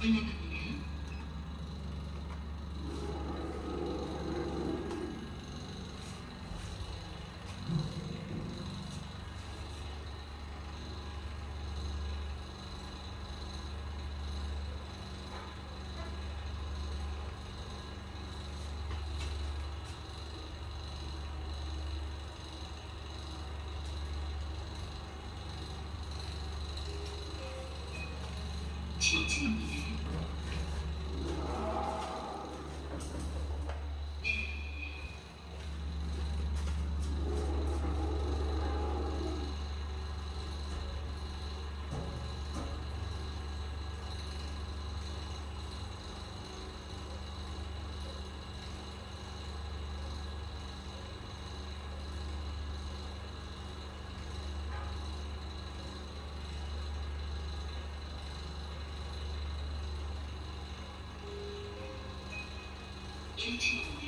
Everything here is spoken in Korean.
올라갑니다. 실추입니다. 실추입니다.